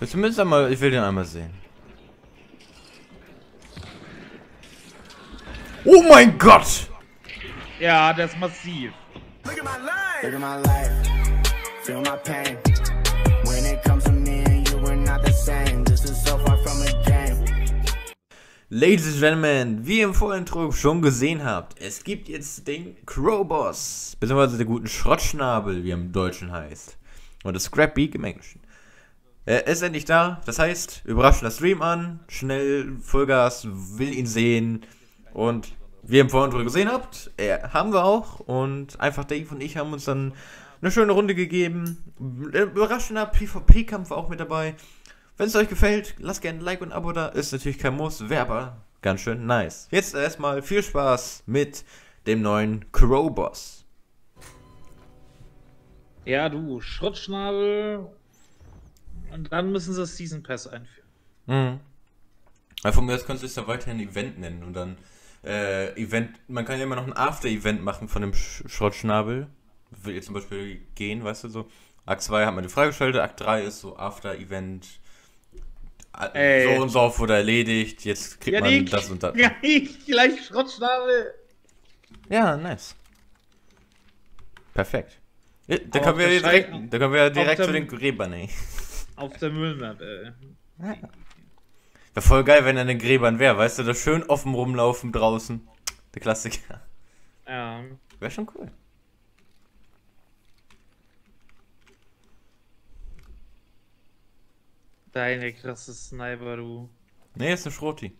Willst du zumindest einmal, ich will den einmal sehen. Oh mein Gott! Ja, das ist massiv. Look at my life. Look at my life. Feel my pain. When it comes to me and you, we're not the same. This is so far from a game. Ladies and Gentlemen, wie ihr im Vorintro schon gesehen habt, es gibt jetzt den Crowboss, beziehungsweise den guten Schrottschnabel, wie er im Deutschen heißt. Und das Scrapbeak im Englischen. Er ist endlich da, das heißt, überraschender Stream an, schnell Vollgas, will ihn sehen und wie ihr im Vorintro gesehen habt, er, haben wir auch und einfach Dave und ich haben uns dann eine schöne Runde gegeben. Überraschender PvP-Kampf auch mit dabei. Wenn es euch gefällt, lasst gerne ein Like und ein Abo da. Ist natürlich kein Muss, wäre aber ganz schön nice. Jetzt erstmal viel Spaß mit dem neuen Crow-Boss. Ja, du, Schrottschnabel. Und dann müssen sie das Season Pass einführen. Mhm. Ja, von mir aus kannst du es ja weiterhin Event nennen und dann äh, Event, man kann ja immer noch ein After-Event machen von dem Sch Schrottschnabel. Will jetzt zum Beispiel gehen, weißt du, so. Akt 2 hat man die freigeschaltet, Akt 3 ist so After-Event. Ey. So und so wurde erledigt, jetzt kriegt Ja, man nee, das und das. Ja, ich gleich Schrottschnabel. Ja, nice. Perfekt. Ja, Da können wir direkt, da können wir direkt zu den Gräbern, ey. Auf der Müllmap, ey. Wäre voll geil, wenn er in den Gräbern wäre, weißt du, da schön offen rumlaufen draußen. Der Klassiker. Ja. Wäre schon cool. Deine krasse Sniper, du. Nee, ist ein Schroti.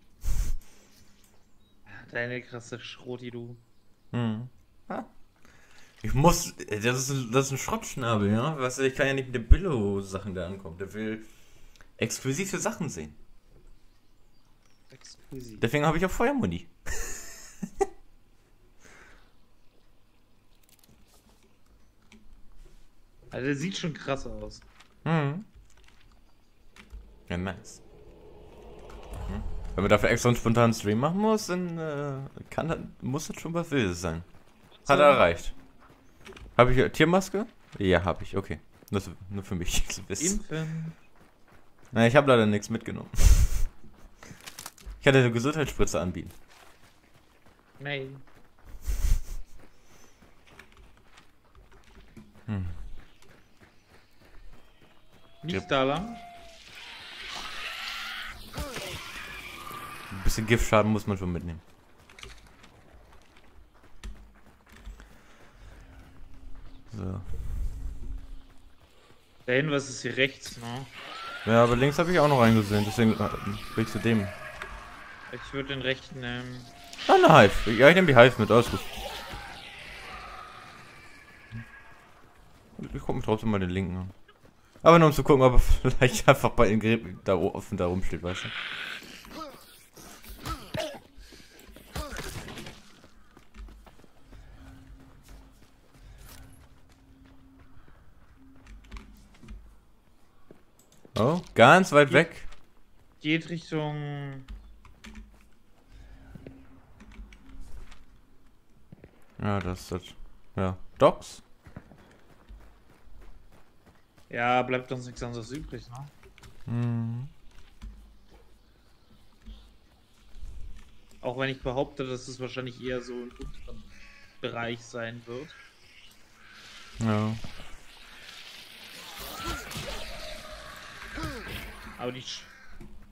Deine krasse Schroti, du. Mhm. Ich muss. Das ist, ein, das ist ein Schrottschnabel, ja? Du, ich kann ja nicht mit den Billo-Sachen da ankommen. Der will exklusive Sachen sehen. Exquisit. Deswegen habe ich auch Feuermuni. Also, der sieht schon krass aus. Mhm. Ja, nice. Mhm. Wenn man dafür extra einen spontanen Stream machen muss, dann äh, kann das, muss das schon was Wildes sein. Hat er erreicht. Habe ich äh, Tiermaske? Ja, habe ich, okay. Das, nur für mich zu wissen. Impfen. Na, ich habe leider nichts mitgenommen. Ich hatte eine Gesundheitsspritze anbieten. Nee. Hm. Nicht da lang. Ein bisschen Giftschaden muss man schon mitnehmen. So. Der Hinweis ist hier rechts, ne? Ja, aber links habe ich auch noch eingesehen, deswegen äh, bin ich zu dem. Ich würde den rechten nehmen. Ah, eine Hive. Ja, ich nehme die Hive mit, alles gut. Ich gucke mir trotzdem mal den linken an. Aber nur um zu gucken, ob er vielleicht einfach bei den Gräben da offen da rumsteht, weißt du? Oh, ganz weit weg. Geht Richtung. Ja, das ist das. Ja. Docks? Ja, bleibt uns nichts anderes übrig, ne? Mhm. Auch wenn ich behaupte, dass es wahrscheinlich eher so im unteren Bereich sein wird. Ja. Aber die Sch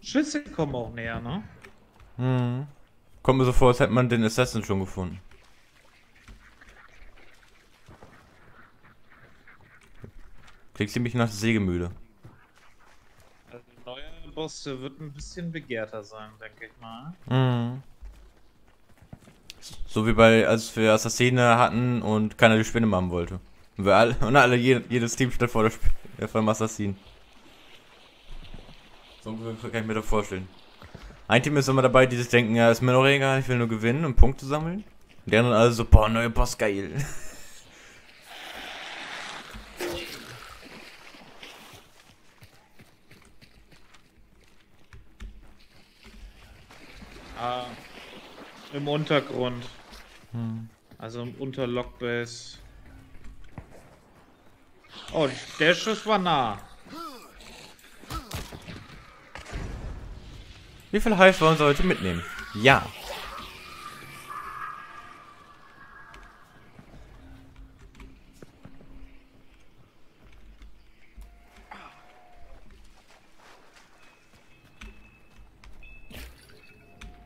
Schüsse kommen auch näher, ne? Mhm. Kommt mir so vor, als hätte man den Assassin schon gefunden. Klingt ziemlich nach Sägemühle. Also der neue Boss, der wird ein bisschen begehrter sein, denke ich mal. Mhm. So wie bei, als wir Assassine hatten und keiner die Spinne machen wollte. Und wir alle, und alle, jed- jedes Team stand vor, der Sp vor dem Assassin. So ungefähr kann ich mir das vorstellen. Ein Team ist immer dabei, die sich denken, ja, ist mir doch egal, ich will nur gewinnen und Punkte sammeln. Und die anderen alle so, boah, neuer Boss, geil. Ah, im Untergrund. Also im Unterlockbase. Oh, der Schuss war nah. Wie viel Hive wollen Sie heute mitnehmen? Ja.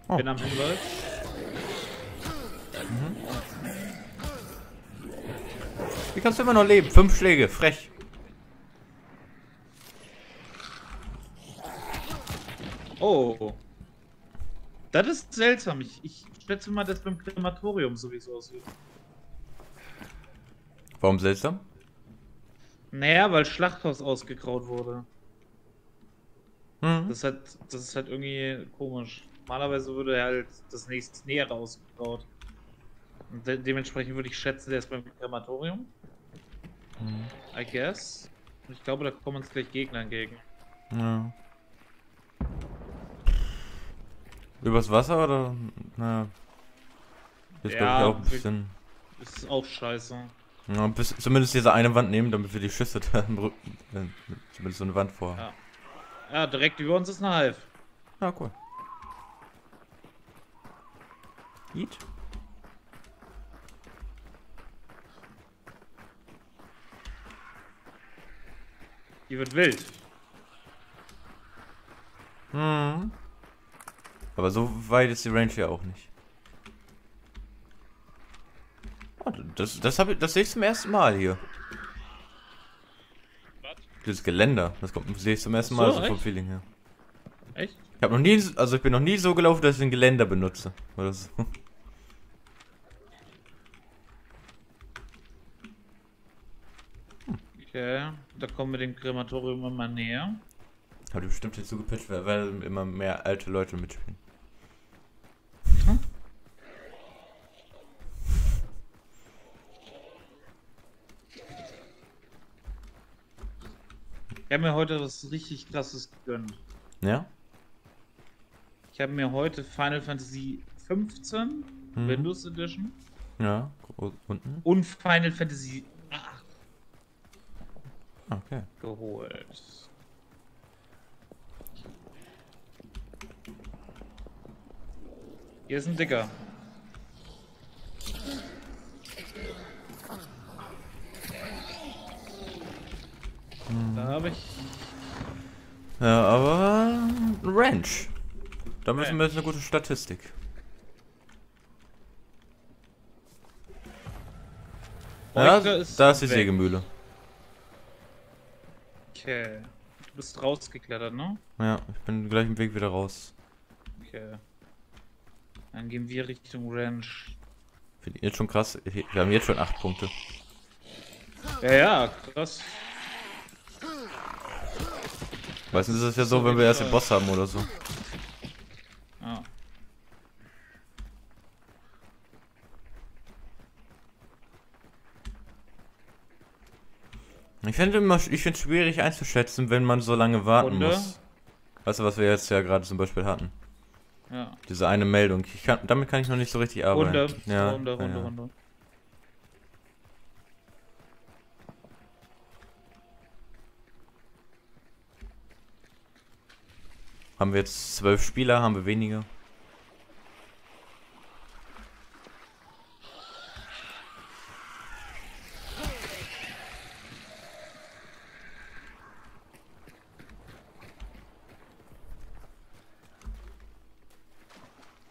Oh. Bin am Hinweis. Wie kannst du immer noch leben? Fünf Schläge, frech. Oh. Das ist seltsam. Ich, ich schätze mal, dass beim Krematorium sowieso aussieht. Warum seltsam? Naja, weil Schlachthaus ausgegraut wurde. Hm. Das ist halt, das ist halt irgendwie komisch. Normalerweise würde halt das nächste Nähere ausgegraut. Und de dementsprechend würde ich schätzen, der ist beim Krematorium. I guess. Und ich glaube, da kommen uns gleich Gegner entgegen. Ja. Übers Wasser oder? Naja. Jetzt glaube ich Ja, auch ein bisschen. Ist auch scheiße. Ja, bis, zumindest diese eine Wand nehmen, damit wir die Schüsse da im Rücken. Äh, zumindest so eine Wand vor. Ja. Ja, direkt über uns ist eine Hive. Ja, cool. Eat. Die wird wild. Hm. Aber so weit ist die Range ja auch nicht. Oh, das, das, hab ich, das sehe ich zum ersten Mal hier. Dieses Geländer, das kommt, sehe ich zum ersten Mal So, so vom? Feeling her. Echt? Ich habe noch nie, also ich bin noch nie so gelaufen, dass ich ein Geländer benutze. Oder so. Okay. Da kommen wir dem Krematorium immer näher. Hat bestimmt jetzt so gepitcht, weil, weil immer mehr alte Leute mitspielen. Ich habe mir heute was richtig krasses gegönnt. Ja? Ich habe mir heute Final Fantasy 15 Mhm. Windows Edition Ja, unten. und Final Fantasy 8 Okay. geholt. Hier ist ein Dicker. Da habe ich. Ja, aber ein Ranch. Da müssen wir jetzt eine gute Statistik. Ja, ist da ist die weg. Sägemühle. Okay. Du bist rausgeklettert, ne? Ja, ich bin gleich im Weg wieder raus. Okay. Dann gehen wir Richtung Ranch. Finde ich jetzt schon krass. Wir haben jetzt schon 8 Punkte. Ja, ja, krass. Meistens ist es ja so, wenn wir erst den Boss haben oder so. Ja. Ich finde immer, ich finde es schwierig einzuschätzen, wenn man so lange warten Runde. muss. Weißt du, was wir jetzt ja gerade zum Beispiel hatten? Ja. Diese eine Meldung. Kann, damit kann ich noch nicht so richtig arbeiten. Runde, ja, Runde, Runde, ja. Runde. Haben wir jetzt zwölf Spieler, haben wir weniger?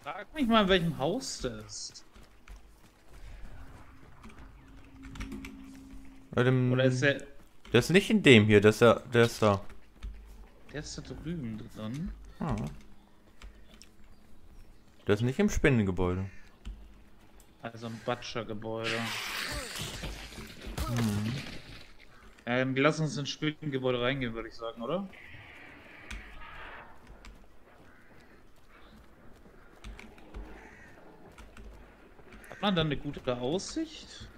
Frag mich mal, in welchem Haus das ist. Bei dem, Oder ist der. der ist nicht in dem hier, der ist, da, der ist da. Der ist da drüben drin. Ah. Der ist nicht im Spinnengebäude. Also ein Butcher-Gebäude. Ja, dann lass uns ins Spinnengebäude reingehen, würde ich sagen, oder? Hat man dann eine gute Aussicht?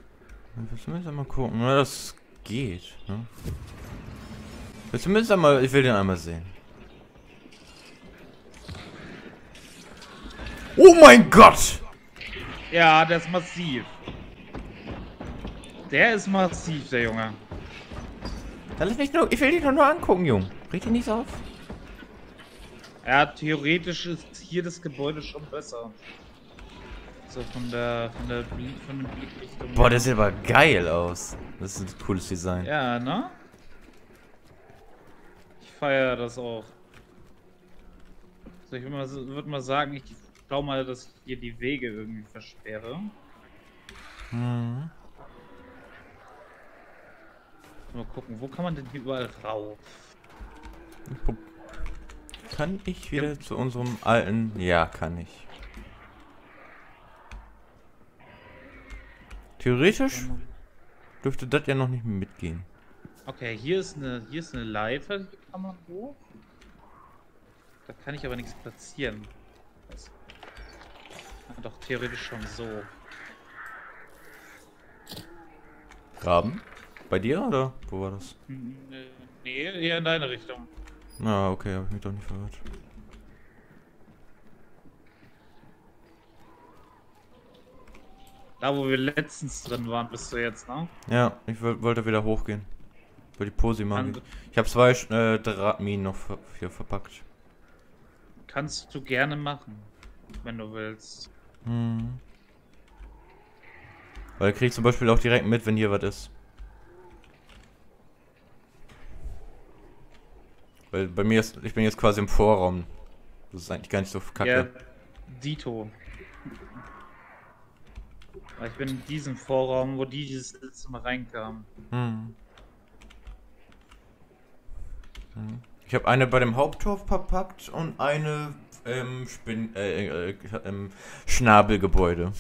Willst du zumindest einmal gucken? Na, das geht, ne? Willst du zumindest einmal, ich will den einmal sehen. Oh mein Gott! Ja, der ist massiv. Der ist massiv, der Junge. Da lass mich nur, ich will dich doch nur angucken, Jung. Reg dich nicht so auf. Ja, theoretisch ist hier das Gebäude schon besser. So von der von der von der Blickrichtung. Boah, das sieht aber geil aus. Das ist ein cooles Design. Ja, ne? Ich feiere das auch. So, ich würde mal, so- würd mal sagen, ich schau mal, dass ich hier die Wege irgendwie versperre. Mhm. Mal gucken, wo kann man denn hier überall rauf? Kann ich wieder zu unserem alten... Ja, kann ich. Theoretisch dürfte das ja noch nicht mitgehen. Okay, hier ist eine, hier ist eine Leiter, hier kann man hoch. Da kann ich aber nichts platzieren. Was? Ah, doch, theoretisch schon so. Graben? Bei dir oder? Wo war das? Hm, äh, Nee, eher in deine Richtung. Na, okay, habe ich mich doch nicht verhört. Da, wo wir letztens drin waren, bist du jetzt, ne? Ja, ich woll- wollte wieder hochgehen. Für die Posi machen. Ich habe zwei äh, Drahtminen noch hier verpackt. Kannst du gerne machen, wenn du willst. Hm. Weil krieg ich zum Beispiel auch direkt mit, wenn hier was ist. Weil bei mir ist, ich bin jetzt quasi im Vorraum. Das ist eigentlich gar nicht so Ja, kacke. Dito. Weil Ich bin in diesem Vorraum, wo die dieses letzte Mal reinkamen. Hm. Hm. Ich habe eine bei dem Haupttor verpackt und eine im Spin äh, äh, im Schnabelgebäude.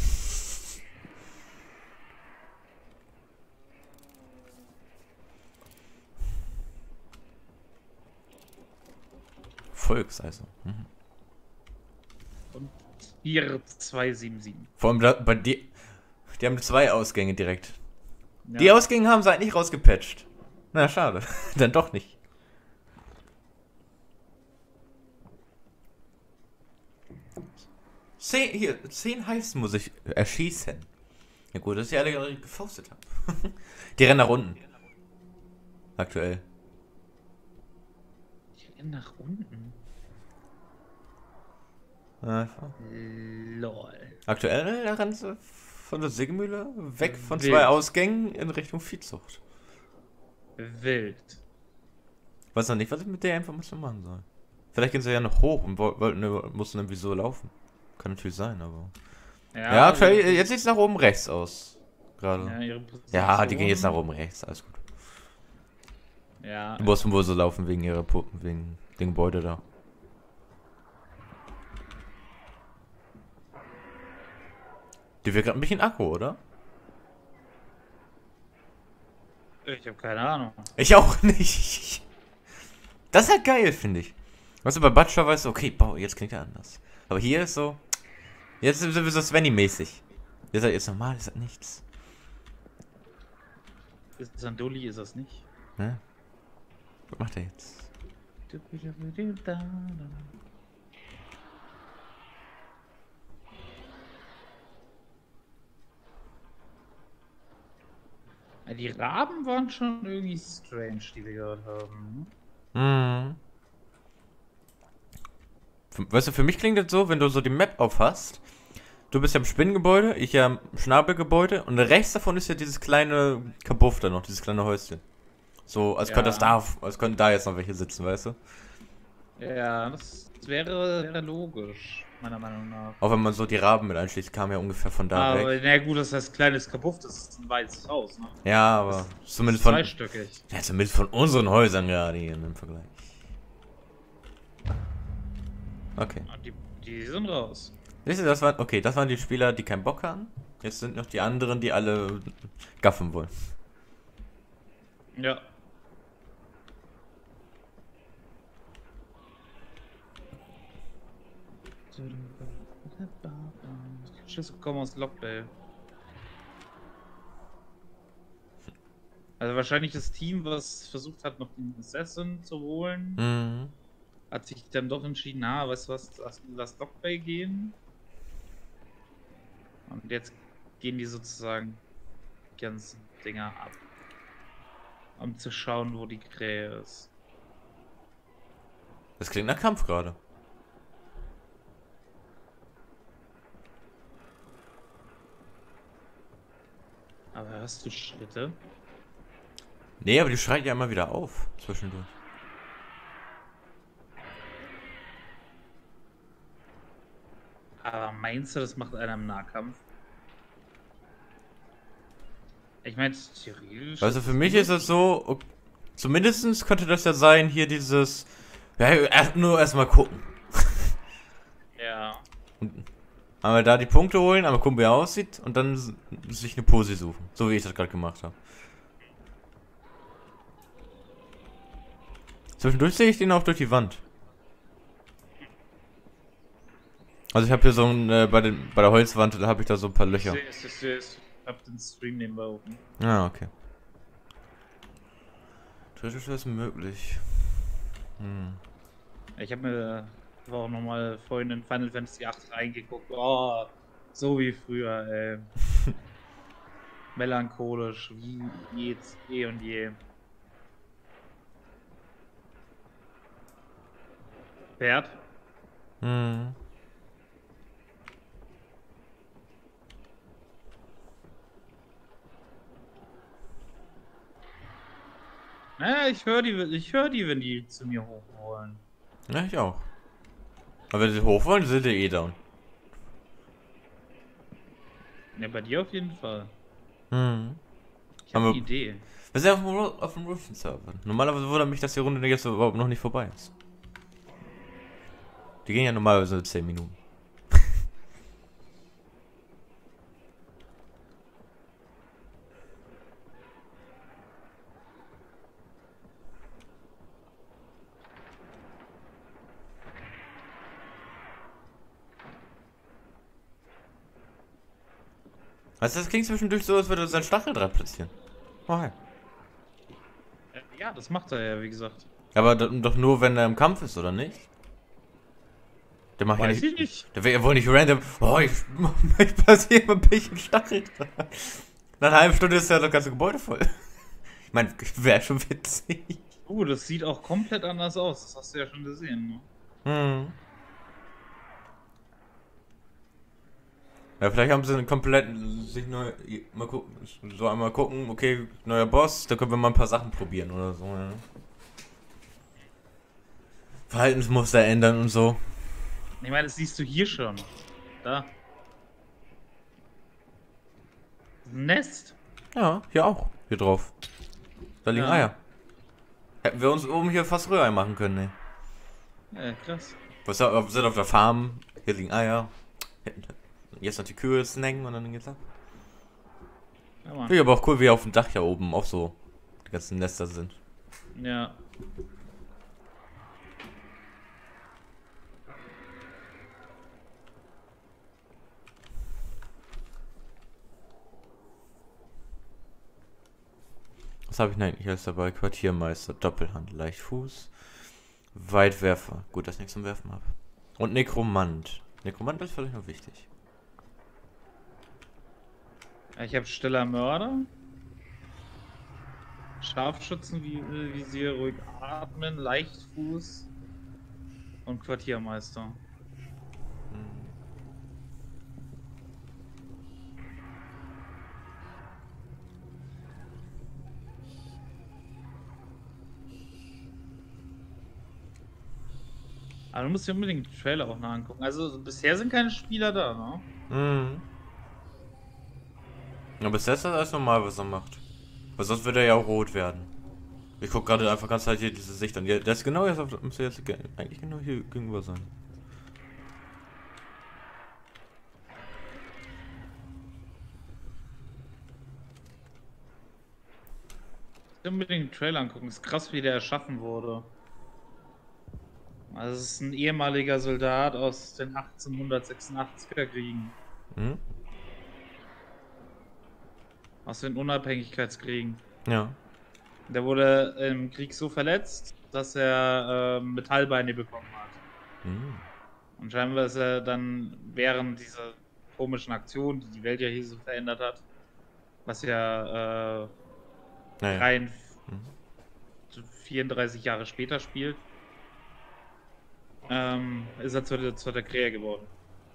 Volks also. Mhm. Und hier 277. Vor allem da, bei die, die haben zwei Ausgänge direkt. Ja. Die Ausgänge haben sie eigentlich rausgepatcht. Na, schade. Dann doch nicht. Zehn, hier, zehn Heißen muss ich erschießen. Ja gut, dass ich alle gerade gefaustet habe. die rennen nach unten. Aktuell. Ich renn nach unten. Einfach. Lol. Aktuell da rennen sie von der Sägemühle weg von Wild. zwei Ausgängen in Richtung Viehzucht. Wild. Weiß noch nicht, was ich mit der Information machen soll. Vielleicht gehen sie ja noch hoch und woll- wollten, mussten irgendwie so laufen. Kann natürlich sein, aber. Ja, aktuell, jetzt sieht es nach oben rechts aus. Gerade. Ja, Ja, die gehen jetzt nach oben rechts, alles gut. Ja, Die mussten wohl so laufen wegen ihrer Pu wegen dem Gebäude da. Die wird gerade ein bisschen Akku, oder? ich habe keine Ahnung. Ich auch nicht. Das ist halt geil, finde ich. Weißt du, bei Butcher weißt du, okay, boah, jetzt klingt er anders. Aber hier ist so. Jetzt sind wir so Svenny-mäßig. Ist er jetzt normal, ist das nichts. Ist das ein Dulli, ist das nicht? Ne? Was macht er jetzt? Die Raben waren schon irgendwie strange, die wir gehört haben. Mhm. F- Weißt du, für mich klingt das so, wenn du so die Map aufhast. Du bist ja im Spinnengebäude, ich ja im Schnabelgebäude und rechts davon ist ja dieses kleine Kabuff da noch, dieses kleine Häuschen. So, als könnte das Ja. da, als könnten da jetzt noch welche sitzen, weißt du? Ja, das wäre, wäre logisch, meiner Meinung nach. Auch wenn man so die Raben mit einschließt, kam ja ungefähr von da Aber weg. na gut, das heißt kleines Kabuff, das ist ein weißes Haus, ne? Ja, aber zumindest von, Zweistöckig. ja, zumindest von unseren Häusern gerade hier im Vergleich. Okay. Und die, die sind raus. Siehst du, das waren, okay, das waren die Spieler, die keinen Bock hatten. Jetzt sind noch die anderen, die alle gaffen wollen. Ja. Schlüssel kommen aus Lockbell. Also wahrscheinlich das Team, was versucht hat, noch den Assassin zu holen, Mhm. hat sich dann doch entschieden, na, weißt du was, lass, lass Lockbay gehen. Und jetzt gehen die sozusagen die ganzen Dinger ab. Um zu schauen, wo die Krähe ist. Das klingt nach Kampf gerade. Aber hörst du Schritte? Nee, aber die schreit ja immer wieder auf zwischendurch. Aber meinst du, das macht einer im Nahkampf? Ich meine, theoretisch. Also für mich ist es so, zumindest könnte das ja sein, hier dieses, ja, erst, nur erstmal gucken. Ja. Einmal da die Punkte holen, einmal gucken, wie er aussieht und dann sich eine Pose suchen. So wie ich das gerade gemacht habe. Zwischendurch sehe ich den auch durch die Wand. Also ich habe hier so ein, äh, bei, den, bei der Holzwand, da habe ich da so ein paar Löcher. Ich sehe es, ich hab den Stream nebenbei offen. Ah, okay. Theoretisch wäre es möglich. Hm. Ich habe mir auch nochmal vorhin in Final Fantasy VIII reingeguckt. Oh, so wie früher, ey. Melancholisch, wie jetzt eh und je. Pferd? Hm. Naja, ich höre die, ich höre die, wenn die zu mir hoch wollen. Ja, ich auch. Aber wenn sie hoch wollen, sind die eh down. Ja, bei dir auf jeden Fall. Hm. Ich habe eine Idee. Wir sind auf dem, auf dem Russian-Server. Normalerweise wundert mich, dass die Runde jetzt überhaupt noch nicht vorbei ist. Die gehen ja normalerweise nur 10 Minuten. Also das klingt zwischendurch so, als würde er sein Stacheldraht platzieren. Oh. Äh, Ja, das macht er ja, wie gesagt. Aber doch nur, wenn er im Kampf ist, oder nicht? Der macht ja Weiß nicht. ich nicht. Der wäre ja wohl nicht random. Oh, ich, ich passiere mal ein bisschen Stachel. Nach einer halben Stunde ist ja das ganze Gebäude voll. Ich meine, wäre schon witzig. Uh, das sieht auch komplett anders aus. Das hast du ja schon gesehen. Ne? Hm. Ja, vielleicht haben sie einen kompletten, sich neu, mal gucken, so einmal gucken, okay, neuer Boss, da können wir mal ein paar Sachen probieren oder so, ja. Verhaltensmuster ändern und so. Ich meine, das siehst du hier schon. Da. Ein Nest. Ja, hier auch, hier drauf. Da liegen Ja. Eier. Hätten wir uns oben hier fast Röhrei machen können, ne. Ja, krass. Auf- sind auf der Farm, hier liegen Eier. Jetzt noch die Kühe snacken und dann geht's ab. Ja, Finde Mann. ich aber auch cool, wie auf dem Dach ja oben auch so die ganzen Nester sind. Ja. Was habe ich denn eigentlich alles dabei? Quartiermeister, Doppelhand, Leichtfuß, Weitwerfer. Gut, dass ich nichts zum Werfen habe. Und Nekromant. Nekromant ist vielleicht noch wichtig. Ich habe stiller Mörder. Scharfschützenvisier, ruhig atmen, Leichtfuß und Quartiermeister. Aber du musst dir unbedingt den Trailer auch noch angucken. Also bisher sind keine Spieler da, ne? Mhm. Aber bis jetzt ist das alles normal, was er macht. Weil sonst würde er ja auch rot werden. Ich guck gerade einfach ganz halt hier diese Sicht an. Ja, Das ist genau jetzt auf, müsste jetzt ge- eigentlich genau hier gegenüber sein. unbedingt den Trailer angucken. ist krass, wie der erschaffen wurde. Also es ist ein ehemaliger Soldat aus den 1886er Kriegen. Mhm. Aus den Unabhängigkeitskriegen. Ja. Der wurde im Krieg so verletzt, dass er äh, Metallbeine bekommen hat. Mhm. Und scheinbar ist er dann während dieser komischen Aktion, die die Welt ja hier so verändert hat, was ja äh, Naja. rein Mhm. 34 Jahre später spielt, ähm, ist er zu der, zu der Krähe geworden.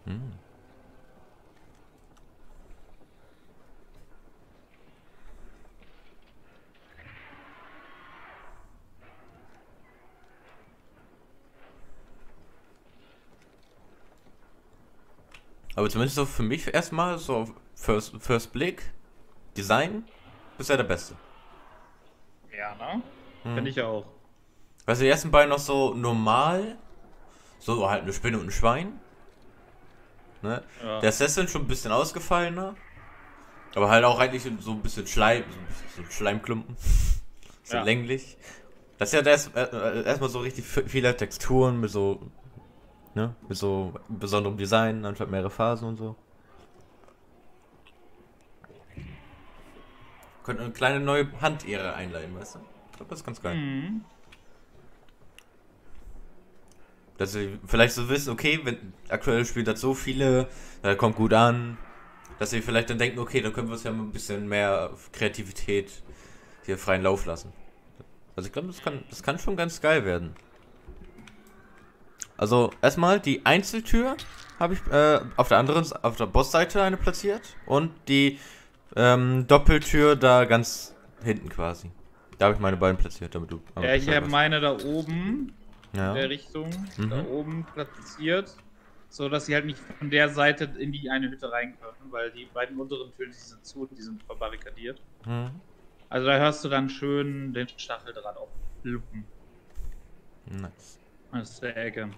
Mhm. Aber zumindest so für mich erstmal, so auf First, First Blick, Design, bisher der beste. Ja, ne? Hm. Finde ich auch. Weißt du, die ersten beiden noch so normal, so halt eine Spinne und ein Schwein. Ne? Ja. Der Assassin schon ein bisschen ausgefallener. Aber halt auch eigentlich so ein bisschen Schleim, so ein bisschen Schleimklumpen. so Ja. länglich. Das ist ja das, äh, äh, erstmal so richtig vi- viele Texturen mit so, ne, mit so besonderem Design, anstatt mehrere Phasen und so. Könnte eine kleine neue Handehre einleiten, weißt du? Ich glaube, das ist ganz geil. Mhm. Dass sie vielleicht so wissen, okay, wenn aktuell spielt das so viele, da kommt gut an, dass sie vielleicht dann denken, okay, dann können wir es ja mal ein bisschen mehr Kreativität hier freien Lauf lassen. Also ich glaube, das kann, das kann schon ganz geil werden. Also erstmal die Einzeltür habe ich äh, auf der anderen, auf der Bossseite eine platziert und die ähm, Doppeltür da ganz hinten quasi. Da habe ich meine beiden platziert, damit du. Ja, ich habe meine da oben ja. in der Richtung, Mhm. da oben platziert, so dass sie halt nicht von der Seite in die eine Hütte rein können, weil die beiden unteren Türen, die sind zu, die sind verbarrikadiert. Mhm. Also da hörst du dann schön den Stacheldraht auf Lupen Nice. aus der Ecke.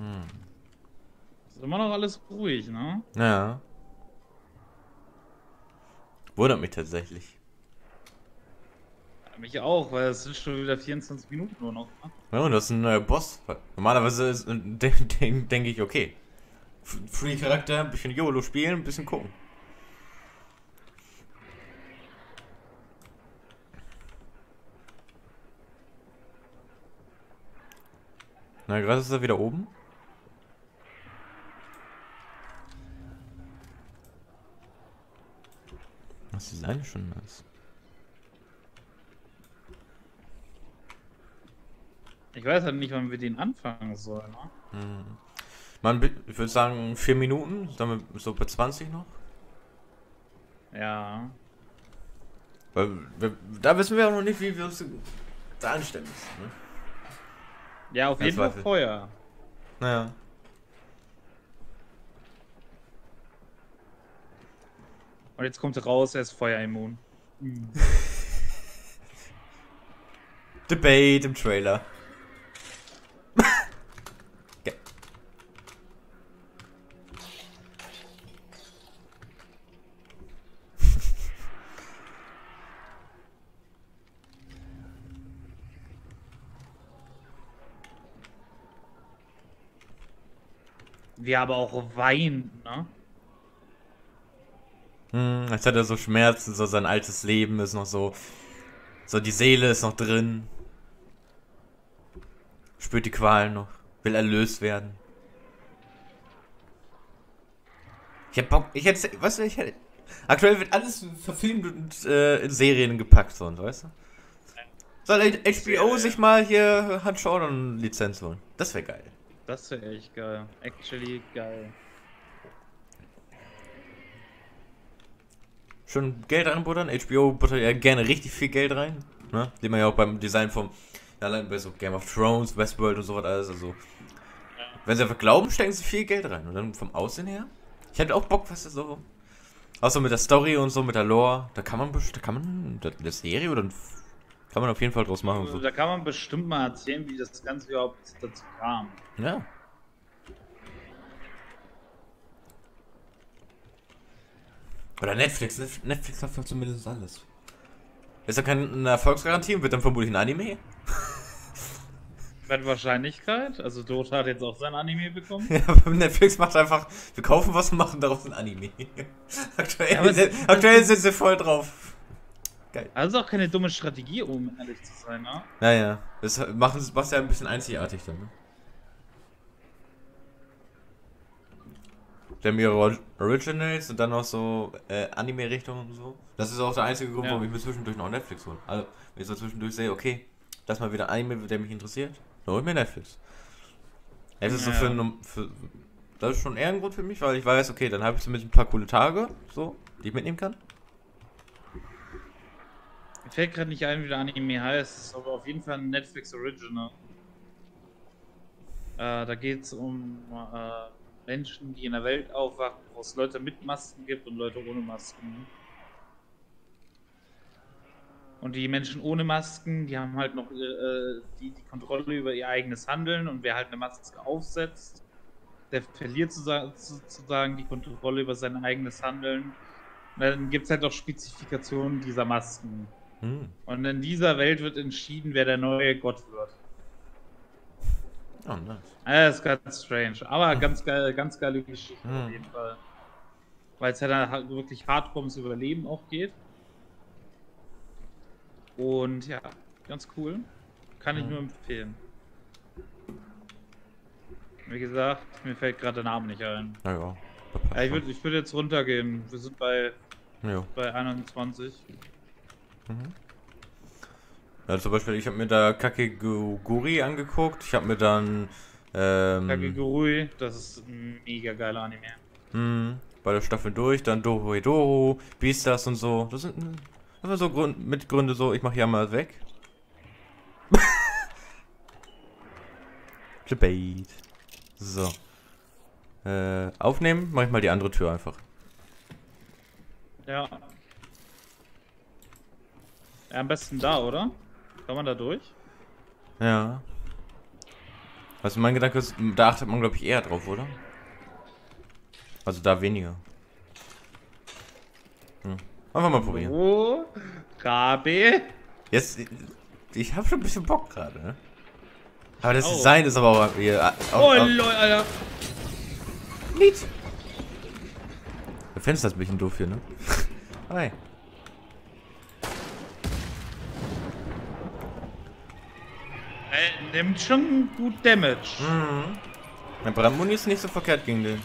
Hm. Ist immer noch alles ruhig, ne? Ja. Wundert mich tatsächlich. Mich auch, weil es sind schon wieder 24 Minuten nur noch. Ne? Ja, und das ist ein neuer Boss. Normalerweise ist- denke denk, denk ich, okay. Free Charakter, ein bisschen YOLO spielen, ein bisschen gucken. Na, gerade ist er wieder oben. Das ist schon nice. Ich weiß halt nicht, wann wir den anfangen sollen. Ne? Hm. Man, ich würde sagen, vier Minuten, dann so bei 20 noch. Ja. Weil wir, da wissen wir auch noch nicht, wie wir uns da anstellen müssen. Ne? Ja, auf Kein jeden Fall. Feuer. Naja. Und jetzt kommt raus, er ist feuerimmun. Debate im Trailer. er aber auch weint, ne? Hm, als hat er so Schmerzen, so sein altes Leben ist noch so. So die Seele ist noch drin. Spürt die Qualen noch. Will erlöst werden. Ich hab Bock, ich hätte, weißt du, ich hätte, aktuell wird alles verfilmt und äh, in Serien gepackt, so, und weißt du? Soll HBO sich mal hier anschauen und Lizenz holen? Das wäre geil. Das wäre echt geil. Actually geil. Schon Geld reinbuttern. HBO buttert ja gerne richtig viel Geld rein. Ne? Sieht man ja auch beim Design vom, ja, allein bei so Game of Thrones, Westworld und so was alles. Also, wenn sie einfach glauben, stecken sie viel Geld rein. Und dann vom Aussehen her. Ich hätte auch Bock, was das so. Außer mit der Story und so, mit der Lore. Da kann man, da kann man, eine Serie oder ein, kann man auf jeden Fall draus machen. Also, So. da kann man bestimmt mal erzählen, wie das Ganze überhaupt dazu kam. Ja. Oder Netflix. Netf- Netflix hat doch zumindest alles. Ist ja keine Erfolgsgarantie, wird dann vermutlich ein Anime. Mit Wahrscheinlichkeit. Also Dota hat jetzt auch sein Anime bekommen. Ja, Netflix macht einfach, wir kaufen was und machen daraus ein Anime. aktuell, Ja, sind, es- aktuell sind sie voll drauf. Also auch keine dumme Strategie, um ehrlich zu sein, ne? Naja, das machen macht ja ein bisschen einzigartig dann, ne? Or- Originals und dann noch so äh, Anime-Richtungen und so. Das ist auch der einzige Grund, Ja. warum ich mir zwischendurch noch Netflix hole. Also, wenn ich so zwischendurch sehe, okay, das mal wieder Anime, der mich interessiert, dann hol ich mir Netflix. Es ist so Ja. für, ein- für. Das ist schon eher ein Grund für mich, weil ich weiß, okay, dann habe ich zumindest ein paar coole Tage, so, die ich mitnehmen kann. Mir fällt gerade nicht ein, wie der Anime heißt. Ist aber auf jeden Fall ein Netflix Original. Äh, da geht es um äh, Menschen, die in der Welt aufwachen, wo es Leute mit Masken gibt und Leute ohne Masken. Und die Menschen ohne Masken, die haben halt noch äh, die, die Kontrolle über ihr eigenes Handeln und wer halt eine Maske aufsetzt, der verliert sozusagen die Kontrolle über sein eigenes Handeln. Und dann gibt es halt auch Spezifikationen dieser Masken. Hm. Und in dieser Welt wird entschieden, wer der neue Gott wird. Oh, nice. Das ist ganz strange. Aber ganz geil, ganz geile Geschichte hm. auf jeden Fall. Weil es ja dann halt wirklich hart ums Überleben auch geht. Und ja, ganz cool. Kann ich hm. nur empfehlen. Wie gesagt, mir fällt gerade der Name nicht ein. Ja, ja. ja ich würde ich würd jetzt runtergehen. Wir sind bei, ja. bei 21. Mhm. Ja, zum Beispiel, ich habe mir da Kakegurui angeguckt. Ich habe mir dann. Ähm, Kakegurui, das ist ein mega geiler Anime. Mhm. Bei der Staffel durch, dann Dorohedoro, Beastars und so. Das sind einfach so Grund, Mitgründe so, ich mache hier mal weg. Debate. So. Äh, aufnehmen, mach ich mal die andere Tür einfach. Ja. ja. Am besten da, oder? Kann man da durch? Ja. Also mein Gedanke ist, da achtet man glaube ich eher drauf, oder? Also da weniger. Hm. Einfach mal probieren. Oh, Rabe. Jetzt, ich habe schon ein bisschen Bock gerade, ne? Aber das oh. Design ist aber auch hier. Auch, oh, lol, Alter. Nicht. Das Fenster ist ein bisschen doof hier, ne? Hi. Er nimmt schon gut Damage. Mhm. Mein Brandmuni ist nicht so verkehrt gegen den.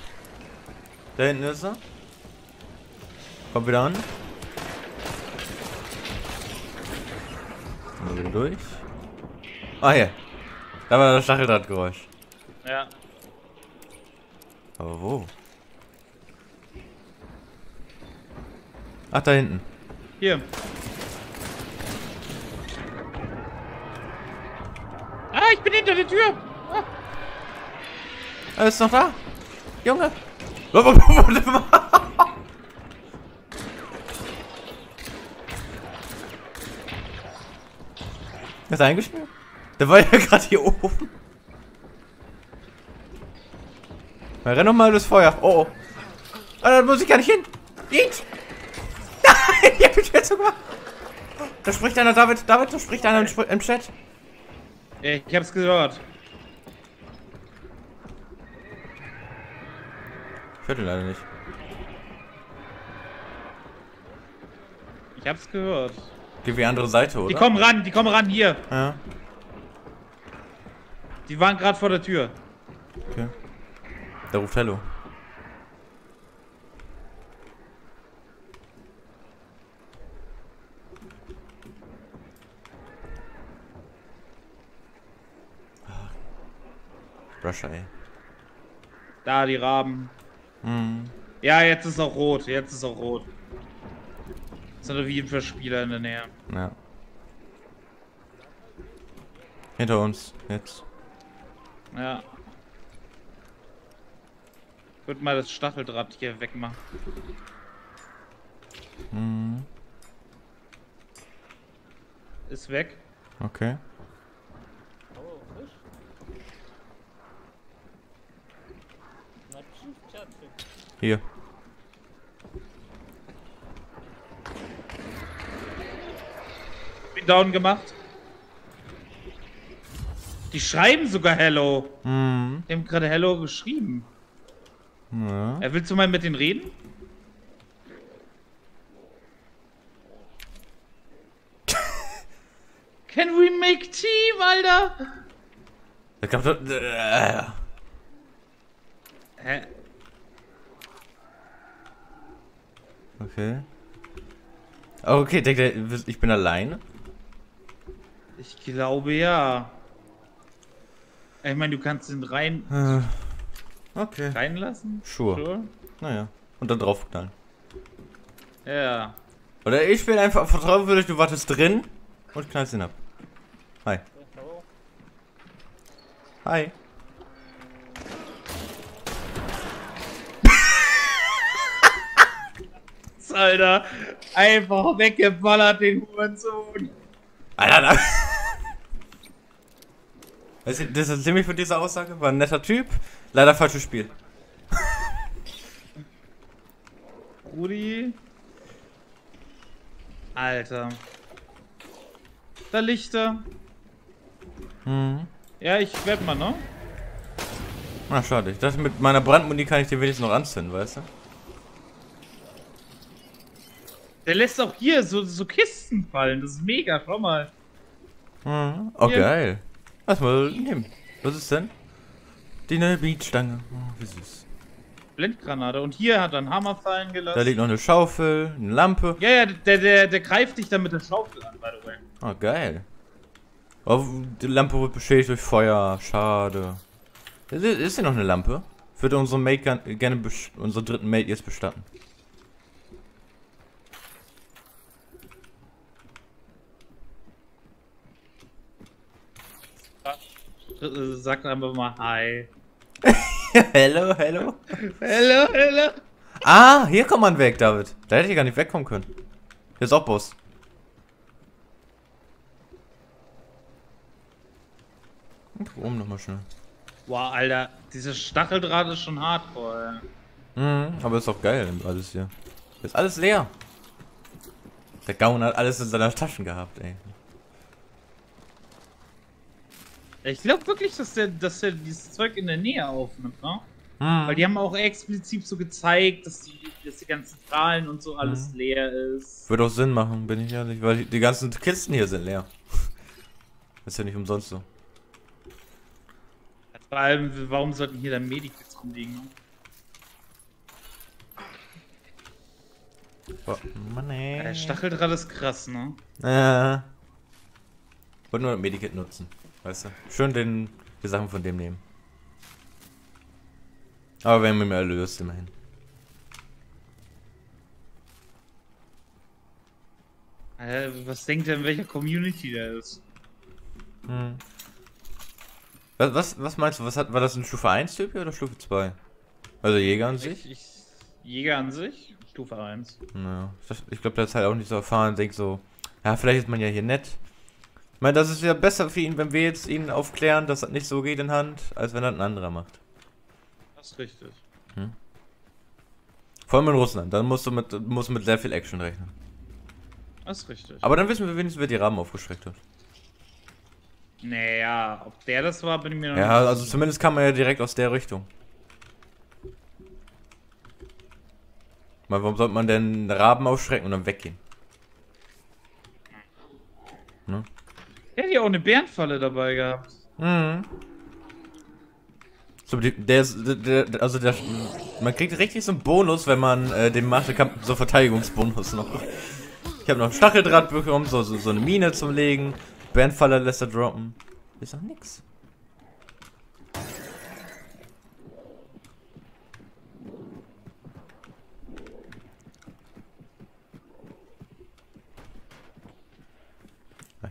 Da hinten ist er. Kommt wieder an. wieder durch. Ah, hier. Da war das Stacheldrahtgeräusch. Ja. Aber wo? Ach, da hinten. Hier. Ah, ich bin hinter der Tür. Ah. Er ist noch da. Junge. ist eingeschmiert? Der war ja gerade hier oben. Renn noch mal das Feuer. Oh, oh. Ah, da muss ich gar nicht hin. Geht. Nein, ich hab mich jetzt sogar. Da spricht einer, David. David, da spricht einer im, im Chat. Ich hab's gehört. Ich hörte leider nicht. Ich hab's gehört. Geh wie andere Seite, oder? Die kommen ran, die kommen ran, hier. Ja. Die waren gerade vor der Tür. Okay. Der ruft Hello. Russia, ey. Da, die Raben. Mhm. Ja, jetzt ist auch rot. Jetzt ist auch rot. Sind wie ein Verspieler in der Nähe. Ja. Hinter uns, jetzt. Ja. Ich würde mal das Stacheldraht hier wegmachen. Mhm. Ist weg. Okay. Hier. Bin down gemacht. Die schreiben sogar Hello. Mhm. Die haben gerade Hello geschrieben. Ja. Er willst du mal mit denen reden? Can we make team, Alter? Ich glaub, äh. Hä? Okay. Okay, denkt er, ich bin alleine? Ich glaube ja. Ich meine, du kannst ihn rein. Äh, okay. Reinlassen? Sure. sure. Naja. Und dann draufknallen. Ja. Oder ich bin einfach vertrauenswürdig, du wartest drin und knallst ihn ab. Hi. Hi. Alter. Einfach weggeballert, den Hurensohn. Alter, da. Das ist, das ziemlich von dieser Aussage. War ein netter Typ. Leider falsches Spiel. Rudi. Alter. Da Lichter. Mhm. Ja, ich werd mal, ne? Na, schade. Ich dachte, mit meiner Brandmuni kann ich den wenigstens noch anzünden, weißt du? Der lässt auch hier so, so Kisten fallen. Das ist mega, schau mal. Mhm. Oh, Hier. geil. Lass mal nehmen. Was ist denn? Die neue Beatstange. Oh, wie süß. Blendgranate. Und hier hat er einen Hammer fallen gelassen. Da liegt noch eine Schaufel, eine Lampe. ja, ja, der, der, der greift dich dann mit der Schaufel an, by the way. Oh, geil. Oh, die Lampe wird beschädigt durch Feuer. Schade. Ist, hier noch eine Lampe? Würde unsere Mate gern- gerne bes- unsere dritten Mate jetzt bestatten. Äh, Sag einfach mal Hi. hello, hello. Hello, hello. Ah, hier kommt man weg, David. Da hätte ich gar nicht wegkommen können. Hier ist auch Boss. Und oben nochmal schnell. Wow, Alter, dieser Stacheldraht ist schon hardcore, ey. Mhm, aber ist auch geil alles hier. Hier ist alles leer. Der Gaun hat alles in seiner Taschen gehabt, ey. Ich glaube wirklich, dass der, dass der dieses Zeug in der Nähe aufnimmt, ne? Mhm. Weil die haben auch explizit so gezeigt, dass die, dass die ganzen Strahlen und so alles leer ist. Würde auch Sinn machen, bin ich ehrlich, weil die- die ganzen Kisten hier sind leer. Ist ja nicht umsonst so. Vor allem, warum sollten hier dann Medikits rumliegen? Oh, Mann, ey. Der Stacheldraht ist krass, ne? Äh. Wollte nur das Medikit nutzen, weißt du? Schön den, die Sachen von dem nehmen. Aber wir haben ihn erlöst, immerhin. Was denkt er, in welcher Community der ist? Hm. Was, was, was meinst du, was hat, war das ein Stufe 1 Typ hier oder Stufe 2? Also Jäger an sich? Ich, ich, Jäger an sich, Stufe 1. Naja, das- ich glaube, der ist halt auch nicht so erfahren, denkt so, ja, vielleicht ist man ja hier nett. Ich meine, das ist ja besser für ihn, wenn wir jetzt ihn aufklären, dass das nicht so geht in Hand, als wenn das ein anderer macht. Das ist richtig. Vor allem in Russland, dann musst du mit, musst mit sehr viel Action rechnen. Das ist richtig. Aber dann wissen wir wenigstens, wer die Raben aufgeschreckt hat. Naja, ob der das war, bin ich mir noch Ja, nicht also zumindest kam er ja direkt aus der Richtung. Mal, warum sollte man denn Raben aufschrecken und dann weggehen? Der hat ja auch eine Bärenfalle dabei gehabt. Mhm. So, der ist, der, der, also der, man kriegt richtig so einen Bonus, wenn man äh, den macht, kann so Verteidigungsbonus noch. Ich habe noch einen Stacheldraht bekommen, so, so, so eine Mine zum Legen. Bärenfalle lässt er droppen. Ist doch nix.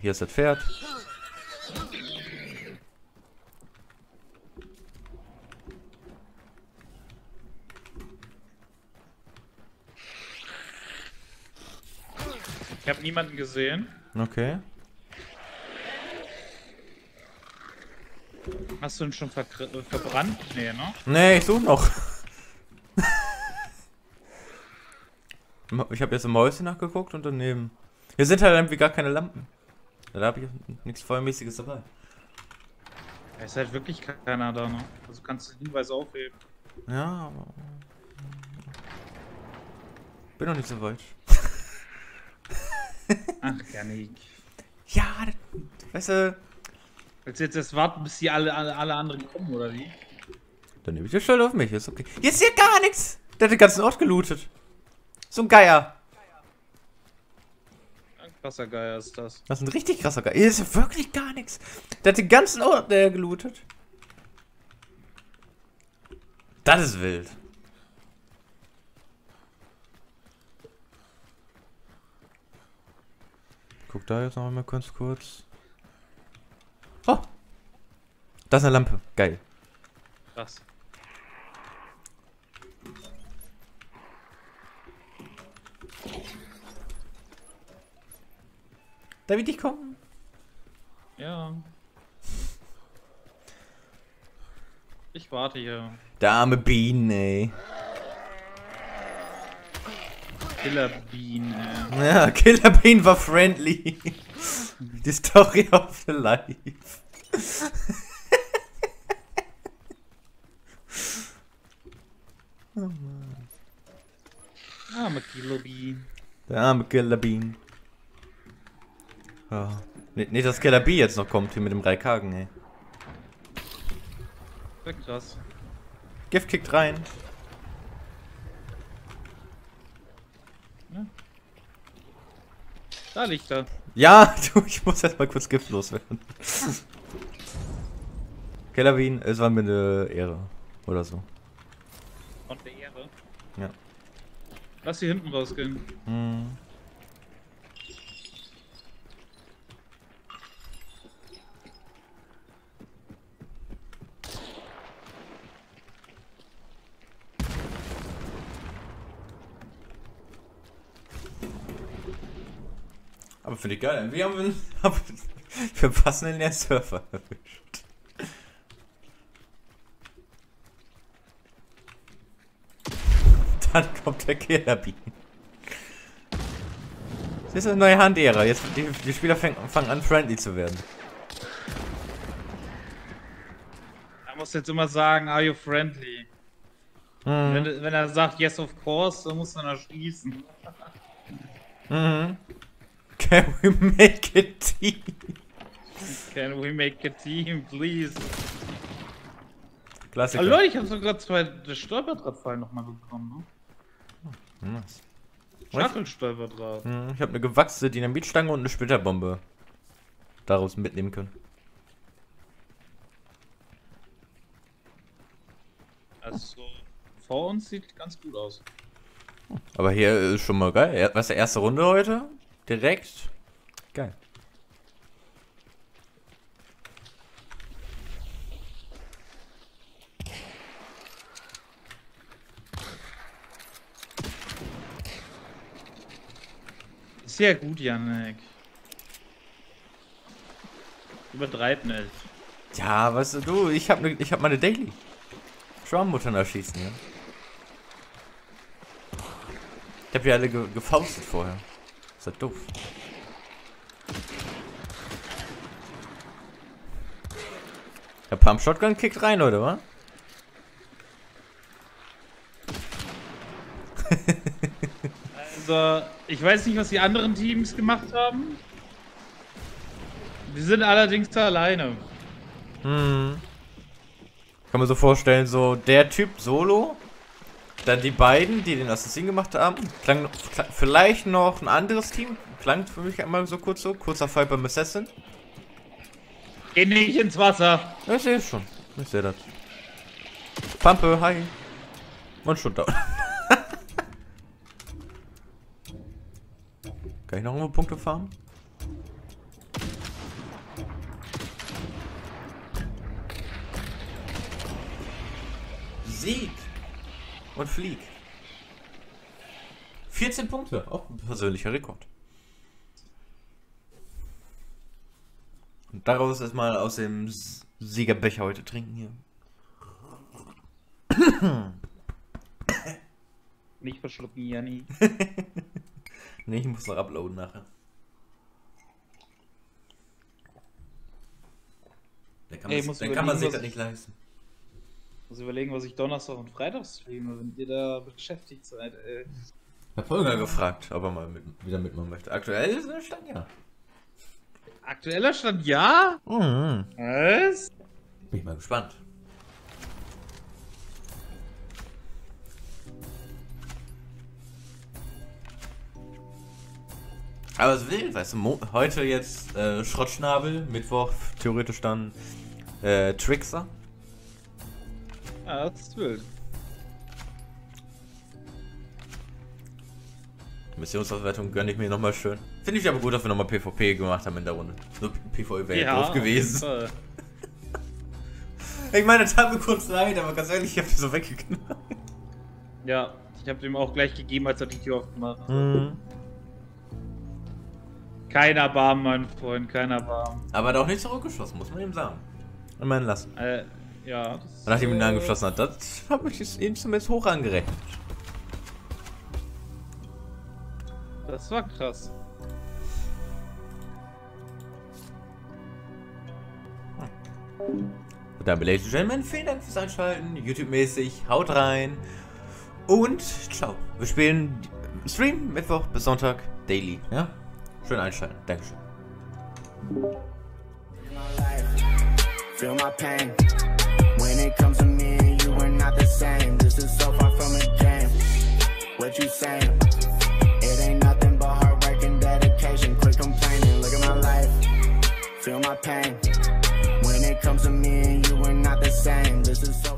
Hier ist das Pferd. Ich habe niemanden gesehen. Okay. Hast du ihn schon verkr- äh, verbrannt? Nee, ne? Nee, ich suche noch. ich habe jetzt im Mäuschen nachgeguckt und daneben. Hier sind halt irgendwie gar keine Lampen. Da habe ich nichts Feuermäßiges dabei. Da ist halt wirklich keiner da, ne? Also kannst du Hinweise aufheben. Ja, aber. Bin noch nicht so weit. Ach, Janik. Ja, das- weißt du, Willst du jetzt erst warten, bis die alle, alle, alle anderen kommen, oder wie? dann nehme ich die Schuld auf mich, ist okay. Ist hier gar nichts! Der hat den ganzen Ort gelootet. So ein Geier. Krasser Geier ist das. Das ist ein richtig krasser Geier. Hier ist ja wirklich gar nichts. Der hat den ganzen Ort der gelootet. Das ist wild. guck da jetzt noch mal kurz kurz. Oh! Da ist eine Lampe. Geil. Krass. Darf ich dich kommen? Ja. Ich warte hier. Der arme Bean, ey. Killer Bean, ey. Ja, Killer Bean war friendly. Die Story of the Life. Arme Killer Bean. Der arme Killer Bean. Ja. Nicht, nicht, dass Killer B jetzt noch kommt hier mit dem Reikagen, ey. Sehr krass. Gift kickt rein. Da liegt er. Ja, du, ich muss erst mal kurz Gift loswerden. Killer Bean, es war mir eine Ehre. Oder so. Von der Ehre. Ja. Lass sie hinten rausgehen. Hm. Aber finde ich geil. Wir haben ihn. Wir passen in den Surfer erwischt. Dann kommt der Killer Bean. Das ist eine neue Handära. Jetzt die, die Spieler fang, fangen an friendly zu werden. Er muss jetzt immer sagen, are you friendly? Mhm. Wenn, wenn er sagt, yes of course, dann muss man erschließen. Mhm. Can we make a team? Can we make a team, please? Klassiker. Oh Leute, ich habe sogar zwei Stolperdrahtfallen nochmal bekommen, ne? Nice. Stachelstolperdraht. Ich habe eine gewachsene Dynamitstange und eine Splitterbombe daraus mitnehmen können. Also, vor uns sieht ganz gut aus. Aber hier ist schon mal geil. Was, erste Runde heute? Direkt? Geil. Sehr gut, Janek. Übertreib nicht. Ja, weißt du, du, ich habe ne, ich hab meine Daily. Schwarmmuttern erschießen, ja. Ich hab ja alle ge gefaustet vorher. Ist das doof. Der Pump Shotgun kickt rein, oder was? Also, ich weiß nicht, was die anderen Teams gemacht haben. Die sind allerdings da alleine. Hm. Kann man so vorstellen, so der Typ solo, dann die beiden, die den Assassin gemacht haben, klang, klang vielleicht noch ein anderes Team, klang für mich einmal so kurz so, kurzer Fight beim Assassin. Geh nicht ins Wasser. Ja, ich sehe es schon. Ich sehe das. Pampe, hi. Und schon down. Kann ich noch irgendwo Punkte farmen? Sieg! Und flieg. 14 Punkte, auch ein persönlicher Rekord. Und daraus erstmal aus dem Siegerbecher heute trinken hier. Nicht verschlucken, Janni. Ne, ich muss noch uploaden nachher. Dann kann, Ey, man's- muss dann kann man sich das nicht leisten. Muss überlegen, was ich Donnerstag und Freitag streame, wenn ihr da beschäftigt seid, ey. Ich hab Holger gefragt, ob er mal mit, wieder mitmachen möchte. Aktuell ist der Stand ja. Aktueller Stand ja? Mhm. Was? Bin ich mal gespannt. Aber es wild, weißt du, heute jetzt äh, Schrottschnabel, Mittwoch theoretisch dann äh, Trickster. Ist wild. Missionsauswertung gönne ich mir nochmal schön. Finde ich aber gut, dass wir nochmal PvP gemacht haben in der Runde. Nur PvE wäre ja, doof gewesen. Ich meine, das tat mir kurz leid, aber ganz ehrlich, ich hab die so weggeknallt. Ja, ich hab dem auch gleich gegeben, als er die Tür aufgemacht hat. Mhm. Keiner Barm, mein Freund, keiner Barm. Aber er hat auch nicht zurückgeschossen, muss man ihm sagen. Immerhin lassen. Äh, ja. Das, Und nachdem ihn angeschossen hat, das habe ich ihm zumindest hoch angerechnet. Das war krass. Hm. Dann, Ladies and Gentlemen, vielen Dank fürs Einschalten. YouTube-mäßig. Haut rein. Und ciao. Wir spielen Stream Mittwoch bis Sonntag daily. Ja? Schön einschalten. Dankeschön. Feel my pain. When it comes to me and you, we're not the same. This is so far from a game. What you saying? It ain't nothing but hard work and dedication. Quit complaining. Look at my life. Feel my pain. When it comes to me and you, we're not the same. This is so